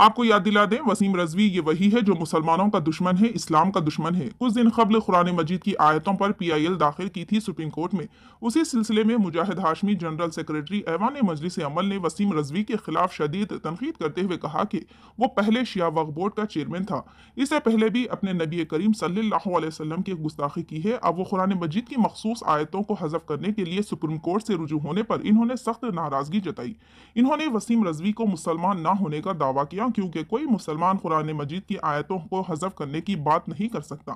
آپ کو یاد دلا دیں، وسیم رضوی یہ وہی ہے جو مسلمانوں کا دشمن ہے، اسلام کا دشمن ہے۔ کچھ دن قبل قرآن مجید کی آیتوں پر پی آئی ایل داخل کی تھی سپریم کورٹ میں۔ اسی سلسلے میں مجاہد ہاشمی جنرل سیکرٹری ایوان مجلس عمل نے وسیم رضوی کے خلاف شدید تنقید کرتے ہوئے کہا کہ وہ پہلے شیعہ وقت بورڈ کا چیئرمین تھا۔ اس سے پہلے بھی اپنے نبی کریم صلی اللہ علیہ وسلم کی گستاخی کی ہے۔ اب وہ قرآن مجید کی مخصوص آیتوں کو حذف کرنے کے لیے سپریم کورٹ سے رجوع ہونے پر انہوں نے سخت ناراضگی جتائی۔ انہوں نے وسیم رضوی کو مسلمان نہ ہونے کا دعویٰ کیا۔ کیونکہ کوئی مسلمان قرآن مجید کی آیتوں کو حذف کرنے کی بات نہیں کر سکتا۔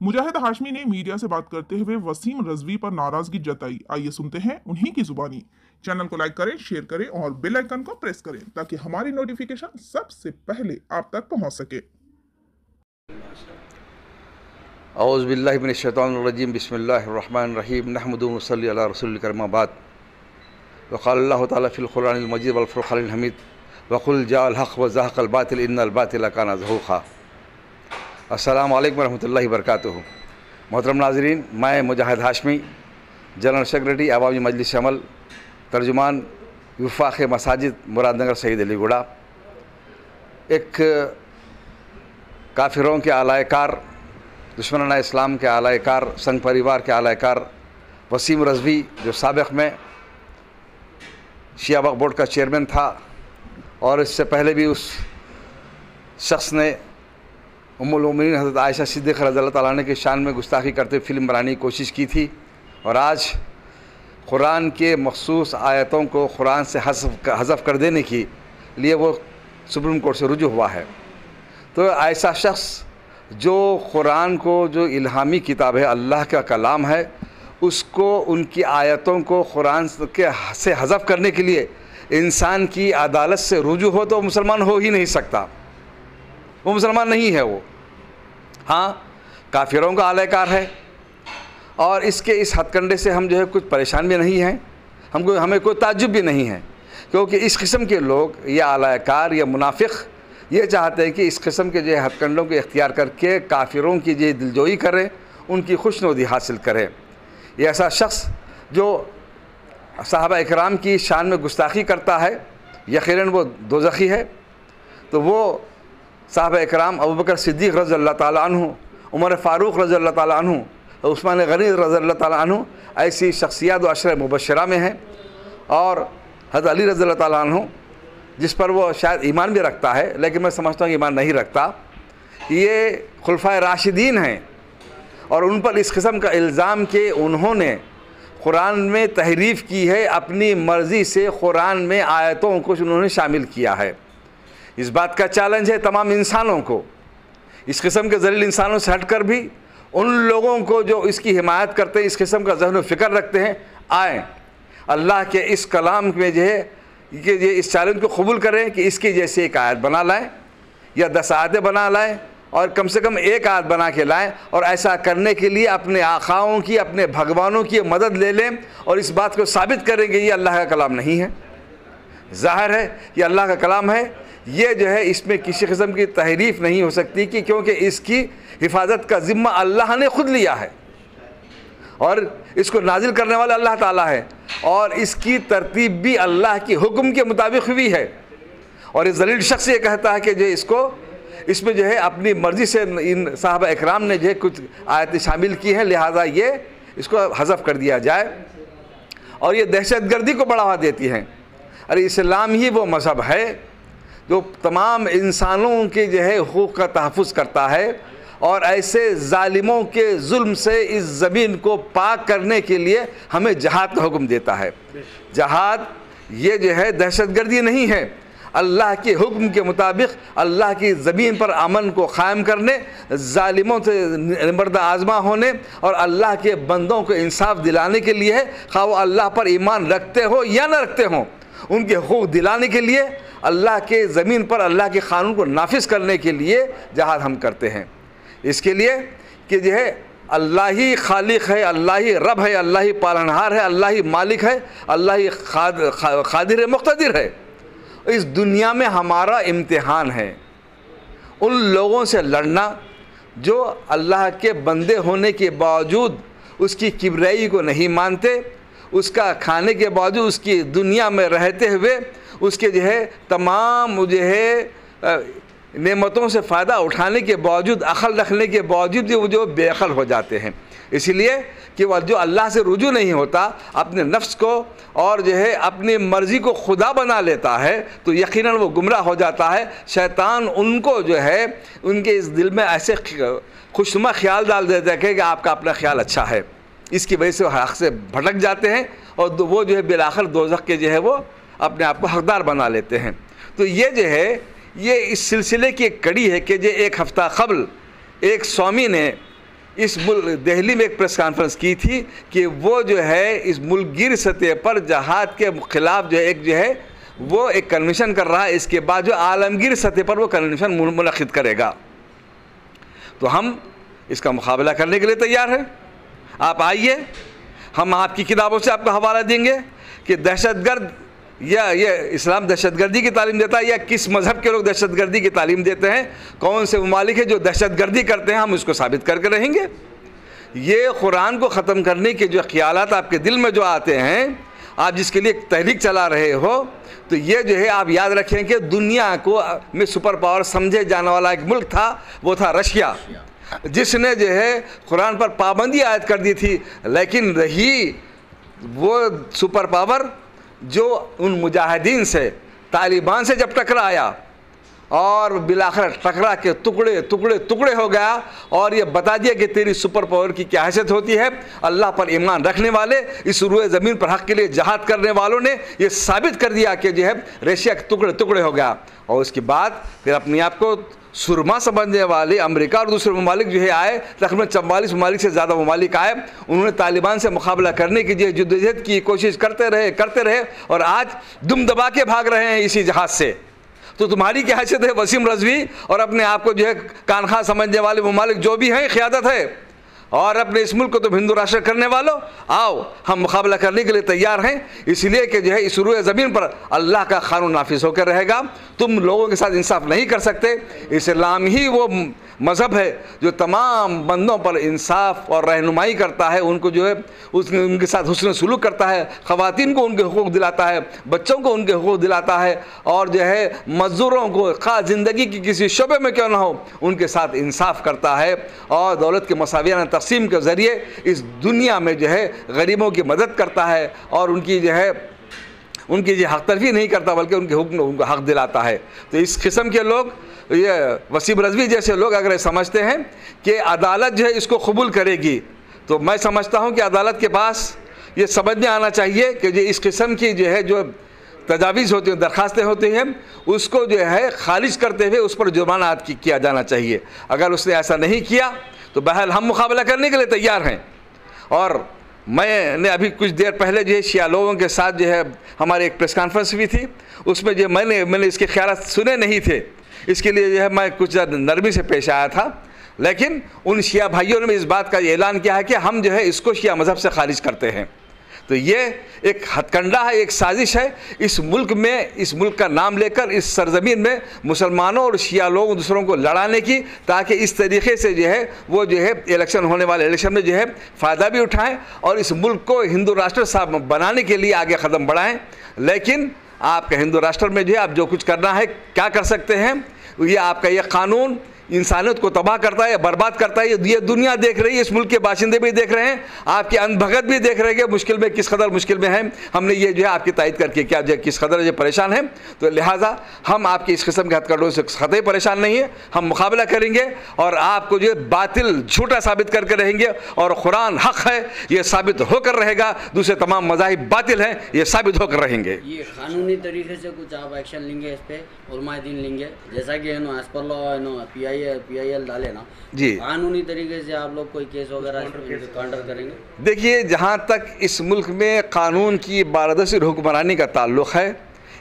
مجاہد ہاشمی نے میڈیا سے بات کرتے ہوئے وسیم رضوی پر ناراضگی جتائی۔ آئیے سنتے ہیں انہی کی زبانی۔ چینل کو لائک کریں، شیئر کریں اور بیل آئیکن کو پریس کریں تاکہ ہماری نوٹیفیکیشن سب سے پہلے آپ تک پہنچ سکے۔ اعوذ باللہ من الشیطان الرجیم۔ بسم اللہ الرحمن الرحیم۔ نحمد و صلی علی رسول الکرم آباد۔ وقال اللہ تعالیٰ فی القرآن المجید والفرقان الحمید۔ وقل جاء الحق و زحق الباطل ان الباطل کان زہوخا السلام علیکم ورحمۃ اللہ وبرکاتہ۔ محترم ناظرین، میں مجاہد ہاشمی، جنرل سیکرٹری عوامی مجلس عمل، ترجمان، وفاق مساجد مراد نگر سعید علی گڑھا ایک کافروں کے اعلی کار، دشمنان اسلام کے اعلی کار، سنگ پریوار کے اعلی کار، وسیم رضوی، جو سابق میں شیعہ وقت بورڈ کا چیئرمین تھا اور اس سے پہلے بھی اس شخص نے ام العمرین حضرت عائشہ صدیق رضی اللہ تعالیٰ عنہ کے شان میں گستاخی کرتے فلم بنانے کی کوشش کی تھی اور آج قرآن کے مخصوص آیتوں کو قرآن سے حذف حذف کر دینے کی لیے وہ سپریم کورٹ سے رجوع ہوا ہے۔ تو ایسا شخص جو قرآن کو جو الہامی کتاب ہے، اللہ کا کلام ہے، اس کو، ان کی آیتوں کو قرآن کے سے حذف کرنے کے لیے انسان کی عدالت سے رجوع ہو تو مسلمان ہو ہی نہیں سکتا۔ وہ مسلمان نہیں ہے وہ۔ ہاں کافروں کا اعلی کار ہے۔ اور اس کے اس ہتھ کنڈے سے ہم جو ہے کچھ پریشان بھی نہیں ہیں۔ ہم کو، ہمیں کوئی تعجب بھی نہیں ہے۔ کیونکہ اس قسم کے لوگ یا اعلی کار یا منافق یہ چاہتے ہیں کہ اس قسم کے جو ہے ہتھ کنڈوں کو اختیار کر کے کافروں کی جو دلجوئی کریں ان کی خوش نودی حاصل کریں یہ ایسا شخص جو صحابہ اکرام کی شان میں گستاخی کرتا ہے، یقیناً وہ دوزخی ہے۔ تو وہ صحابہ اکرام ابوبکر صدیق رضی اللہ تعالیٰ عنہ، عمر فاروق رضی اللہ تعالیٰ عنہ عثمان غنی رضی اللہ تعالیٰ عنہ ایسی شخصیات و عشر مبشرہ میں ہیں۔ اور حضرت علی رضی اللہ تعالیٰ عنہ، جس پر وہ شاید ایمان بھی رکھتا ہے، لیکن میں سمجھتا ہوں کہ ایمان نہیں رکھتا۔ یہ خلفۂ راشدین ہیں اور ان پر اس قسم کا الزام کہ انہوں نے قرآن میں تحریف کی ہے، اپنی مرضی سے قرآن میں آیتوں کو انہوں نے شامل کیا ہے۔ اس بات کا چیلنج ہے تمام انسانوں کو۔ اس قسم کے ذلیل انسانوں سے ہٹ کر بھی ان لوگوں کو جو اس کی حمایت کرتے ہیں، اس قسم کا ذہن و فکر رکھتے ہیں، آئیں۔ اللہ کے اس کلام میں جو ہے کہ یہ اس چیلنج کو قبول کریں کہ اس کی جیسے ایک آیت بنا لائیں یا دس آیتیں بنا لائیں۔ اور کم سے کم ایک آیت بنا کے لائیں اور ایسا کرنے کے لیے اپنے آقاؤں کی، اپنے بھگوانوں کی مدد لے لیں اور اس بات کو ثابت کریں کہ یہ اللہ کا کلام نہیں ہے۔ ظاہر ہے، یہ اللہ کا کلام ہے۔ یہ جو ہے، اس میں کسی قسم کی تحریف نہیں ہو سکتی کہ کیونکہ اس کی حفاظت کا ذمہ اللہ نے خود لیا ہے۔ اور اس کو نازل کرنے والا اللہ تعالیٰ ہے۔ اور اس کی ترتیب بھی اللہ کی حکم کے مطابق ہوئی ہے۔ اور اس ذلیل شخص یہ کہتا ہے کہ جو اس کو اس میں جو ہے اپنی مرضی سے ان صحابہ اکرام نے جو ہے کچھ آیتیں شامل کی ہیں، لہٰذا یہ اس کو حذف کر دیا جائے اور یہ دہشت گردی کو بڑھاوا دیتی ہیں۔ ارے اسلام ہی وہ مذہب ہے جو تمام انسانوں کے جو ہے حقوق کا تحفظ کرتا ہے اور ایسے ظالموں کے ظلم سے اس زمین کو پاک کرنے کے لیے ہمیں جہاد کا حکم دیتا ہے۔ جہاد یہ جو ہے دہشت گردی نہیں ہے۔ اللہ کے حکم کے مطابق اللہ کی زمین پر امن کو قائم کرنے، ظالموں سے نمبردہ آزما ہونے اور اللہ کے بندوں کو انصاف دلانے کے لیے ہے خواہ وہ اللہ پر ایمان رکھتے ہو یا نہ رکھتے ہوں، ان کے حقوق دلانے کے لیے، اللہ کے زمین پر اللہ کے قانون کو نافذ کرنے کے لیے جہاد ہم کرتے ہیں۔ اس کے لیے کہ جو ہے، اللہ ہی خالق ہے، اللہ ہی رب ہے، اللہ ہی پالنہار ہے، اللہ ہی مالک ہے، اللہ ہی خادر مقتدر ہے۔ اس دنیا میں ہمارا امتحان ہے۔ ان لوگوں سے لڑنا جو اللہ کے بندے ہونے کے باوجود اس کی کبرائی کو نہیں مانتے، اس کا کھانے کے باوجود اس کی دنیا میں رہتے ہوئے، اس کے جو ہے تمام جو ہے نعمتوں سے فائدہ اٹھانے کے باوجود، عقل رکھنے کے باوجود بھی وہ جو بے عقل ہو جاتے ہیں۔ اسی لیے کہ وہ جو اللہ سے رجوع نہیں ہوتا، اپنے نفس کو اور جو ہے اپنی مرضی کو خدا بنا لیتا ہے، تو یقیناً وہ گمراہ ہو جاتا ہے۔ شیطان ان کو جو ہے، ان کے اس دل میں ایسے خوشنما خیال ڈال دیتا ہے کہ آپ کا اپنا خیال اچھا ہے۔ اس کی وجہ سے وہ حق سے بھٹک جاتے ہیں اور وہ جو ہے بالآخر دوزخ کے جو ہے وہ اپنے آپ کو حقدار بنا لیتے ہیں۔ تو یہ جو ہے یہ اس سلسلے کی ایک کڑی ہے کہ جو ایک ہفتہ قبل ایک سوامی نے اس ملک دہلی میں ایک پریس کانفرنس کی تھی کہ وہ جو ہے اس ملک گیر سطح پر جہاد کے خلاف جو ہے ایک جو ہے وہ ایک کنویشن کر رہا ہے۔ اس کے بعد جو عالمگیر سطح پر وہ کنویشن منعقد کرے گا۔ تو ہم اس کا مقابلہ کرنے کے لیے تیار ہیں۔ آپ آئیے، ہم آپ کی کتابوں سے آپ کو حوالہ دیں گے کہ دہشت گرد یا یہ اسلام دہشت گردی کی تعلیم دیتا ہے یا کس مذہب کے لوگ دہشت گردی کی تعلیم دیتے ہیں؟ کون سے ممالک ہیں جو دہشت گردی کرتے ہیں؟ ہم اس کو ثابت کر کے رہیں گے۔ یہ قرآن کو ختم کرنے کے جو خیالات آپ کے دل میں جو آتے ہیں، آپ جس کے لیے تحریک چلا رہے ہو، تو یہ جو ہے، آپ یاد رکھیں کہ دنیا کو میں سپر پاور سمجھے جانے والا ایک ملک تھا، وہ تھا رشیا۔ جس نے جو ہے قرآن پر پابندی عائد کر دی تھی، لیکن رہی وہ سپر پاور جو ان مجاہدین سے، طالبان سے جب ٹکرایا اور بلاخر ٹکرا کے ٹکڑے ٹکڑے ٹکڑے ہو گیا اور یہ بتا دیا کہ تیری سپر پاور کی کیا حیثیت ہوتی ہے؟ اللہ پر ایمان رکھنے والے، اس روئے زمین پر حق کے لیے جہاد کرنے والوں نے یہ ثابت کر دیا کہ جو ہے، ریشیا کے ٹکڑے ٹکڑے ہو گیا۔ اور اس کے بعد پھر اپنے آپ کو سرما سمجھنے والے امریکہ اور دوسرے ممالک جو ہے آئے، تقریباً چوالیس ممالک سے زیادہ ممالک آئے۔ انہوں نے طالبان سے مقابلہ کرنے کی جو جدوجہد کی کوشش کرتے رہے کرتے رہے اور آج دم دبا کے بھاگ رہے ہیں اسی جہاز سے۔ تو تمہاری کیا حیثیت ہے وسیم رضوی اور اپنے آپ کو جو ہے کانخواہ سمجھنے والے ممالک جو بھی ہیں، قیادت ہے۔ اور اپنے اس ملک کو تم ہندو راشٹر کرنے والوں آؤ، ہم مقابلہ کرنے کے لیے تیار ہیں۔ اس لیے کہ جو ہے، اس روئے زمین پر اللہ کا قانون نافذ ہو کر رہے گا۔ تم لوگوں کے ساتھ انصاف نہیں کر سکتے۔ اسلام ہی وہ مذہب ہے جو تمام بندوں پر انصاف اور رہنمائی کرتا ہے۔ ان کو جو ہے، اس ان کے ساتھ حسن سلوک کرتا ہے۔ خواتین کو ان کے حقوق دلاتا ہے۔ بچوں کو ان کے حقوق دلاتا ہے۔ اور جو ہے، مزدوروں کو خاص زندگی کی کسی شعبے میں کیوں نہ ہو، ان کے ساتھ انصاف کرتا ہے۔ اور دولت کے مساویانہ تقسیم کے ذریعے اس دنیا میں جو ہے غریبوں کی مدد کرتا ہے اور ان کی جو ہے ان کی جو حق تلفی نہیں کرتا بلکہ ان کے حکم ان کو حق دلاتا ہے۔ تو اس قسم کے لوگ، یہ وسیم رضوی جیسے لوگ اگر سمجھتے ہیں کہ عدالت جو ہے اس کو قبول کرے گی، تو میں سمجھتا ہوں کہ عدالت کے پاس یہ سمجھ میں آنا چاہیے کہ جو اس قسم کی جو ہے جو تجاویز ہوتی ہیں، درخواستیں ہوتی ہیں، اس کو جو ہے خارج کرتے ہوئے اس پر جرمانہ کیا جانا چاہیے۔ اگر اس نے ایسا نہیں کیا تو بہرحال ہم مقابلہ کرنے کے لیے تیار ہیں۔ اور میں نے ابھی کچھ دیر پہلے جو ہے شیعہ لوگوں کے ساتھ جو ہے ہماری ایک پریس کانفرنس بھی تھی۔ اس میں جو میں نے میں نے اس کے خیالات سنے نہیں تھے۔ اس کے لیے جو ہے میں کچھ نرمی سے پیش آیا تھا۔ لیکن ان شیعہ بھائیوں نے بھی اس بات کا یہ اعلان کیا ہے کہ ہم جو ہے اس کو شیعہ مذہب سے خارج کرتے ہیں۔ تو یہ ایک ہتھ کنڈا ہے، ایک سازش ہے۔ اس ملک میں، اس ملک کا نام لے کر، اس سرزمین میں مسلمانوں اور شیعہ لوگوں دوسروں کو لڑانے کی، تاکہ اس طریقے سے جو ہے، وہ جو ہے، الیکشن ہونے والے الیکشن میں جو ہے، فائدہ بھی اٹھائیں اور اس ملک کو ہندو راشٹر صاحب بنانے کے لیے آگے قدم بڑھائیں۔ لیکن آپ کا ہندو راشٹر میں جو ہے، آپ جو کچھ کرنا ہے، کیا کر سکتے ہیں؟ یہ آپ کا یہ قانون انسانیت کو تباہ کرتا ہے برباد کرتا ہے، یہ دنیا دیکھ رہی ہے، اس ملک کے باشندے بھی دیکھ رہے ہیں، آپ کے ان بھگت بھی دیکھ رہے ہیں کہ مشکل میں کس قدر مشکل میں ہیں۔ ہم نے یہ جو ہے آپ کی تائید کر کے کیا جو کس قدر جو پریشان ہیں۔ تو لہٰذا ہم آپ کی اس قسم کے ہتھ کڑوں سے خطے پریشان نہیں ہیں۔ ہم مقابلہ کریں گے اور آپ کو جو ہے باطل جھوٹا ثابت کر کے رہیں گے اور قرآن حق ہے، یہ ثابت ہو کر رہے گا۔ دوسرے تمام مذاہب باطل ہیں، یہ ثابت ہو کر رہیں گے۔ یہ قانونی طریقے سے کچھ آپ ایکشن لیں گے اس پہ، علماء دین لیں گے۔ جیسا کہ پی آئی پی آئی ایل ڈالے نا. جی. قانونی طریقے سے آپ لوگ کوئی کیس وغیرہ کانڈر کریں گے؟ دیکھیے جہاں تک اس ملک میں قانون کی باردست حکمرانی کا تعلق ہے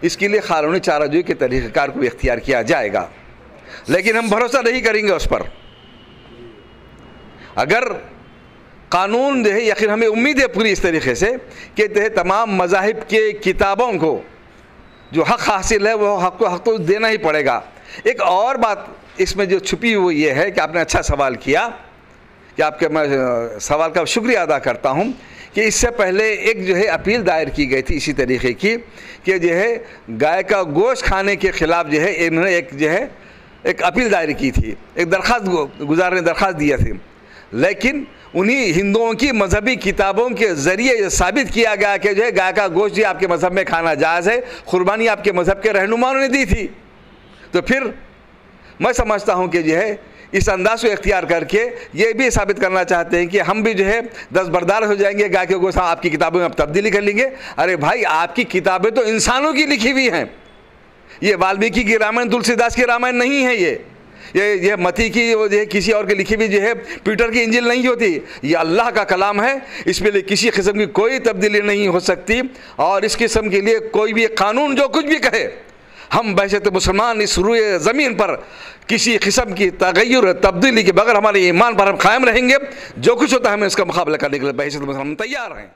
اس کے لیے قانونی چارہ جوئی کے طریقہ کار کو اختیار کیا جائے گا۔ لیکن ہم بھروسہ نہیں کریں گے اس پر۔ اگر قانون جو ہے یقین ہمیں امید ہے پوری اس طریقے سے کہ تمام مذاہب کے کتابوں کو جو حق حاصل ہے وہ حق کو حق تو دینا ہی پڑے گا۔ ایک اور بات اس میں جو چھپی وہ یہ ہے کہ آپ نے اچھا سوال کیا کہ آپ کے میں، سوال کا شکریہ ادا کرتا ہوں کہ اس سے پہلے ایک جو ہے اپیل دائر کی گئی تھی اسی طریقے کی کہ جو ہے گائے کا گوشت کھانے کے خلاف جو ہے انہوں نے ایک جو ہے ایک اپیل دائر کی تھی، ایک درخواست گزار نے درخواست دیا تھی لیکن انہی ہندوؤں کی مذہبی کتابوں کے ذریعے یہ ثابت کیا گیا کہ جو ہے گائے کا گوشت جو آپ کے مذہب میں کھانا جائز ہے، قربانی آپ کے مذہب کے رہنماؤں نے دی تھی۔ تو پھر میں سمجھتا ہوں کہ جو ہے، اس انداز کو اختیار کر کے یہ بھی ثابت کرنا چاہتے ہیں کہ ہم بھی جو ہے دس بردار ہو جائیں گے گائے کے گوشت آپ کی کتابوں میں اب تبدیلی کر لیں گے۔ ارے بھائی، آپ کی کتابیں تو انسانوں کی لکھی ہوئی ہیں۔ یہ والمیکی کی رامائن، تلسی داس کی رامائن نہیں ہے یہ۔ یہ یہ متی کی جو ہے کسی اور کی لکھی ہوئی جو ہے پیٹر کی انجل نہیں ہوتی۔ یہ اللہ کا کلام ہے۔ اس میں کسی قسم کی کوئی تبدیلی نہیں ہو سکتی۔ اور اس قسم کے لیے کوئی بھی قانون جو کچھ بھی کہے۔ ہم بحثت مسلمان اس روئے زمین پر کسی قسم کی تغیر تبدیلی کے بغیر ہمارے ایمان پر ہم قائم رہیں گے۔ جو کچھ ہوتا ہے ہمیں اس کا مقابلہ کرنے کے لیے بحثت مسلمان تیار ہیں۔